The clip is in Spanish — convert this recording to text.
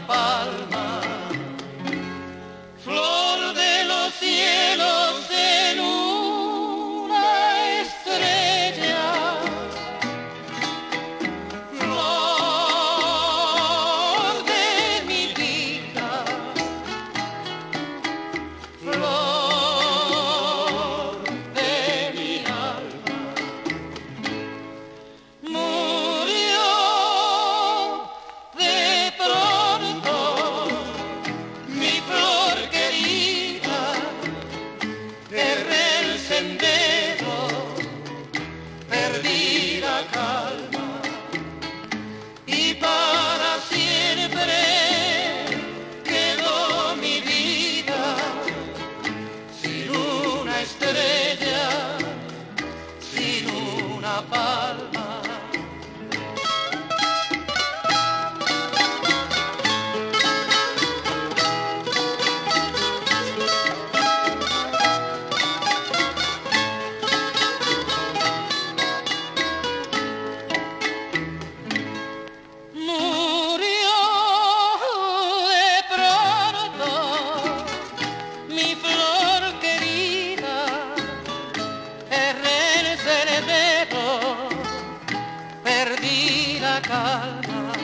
palma. y para siempre quedó mi vida sin una estrella, sin una paz. la la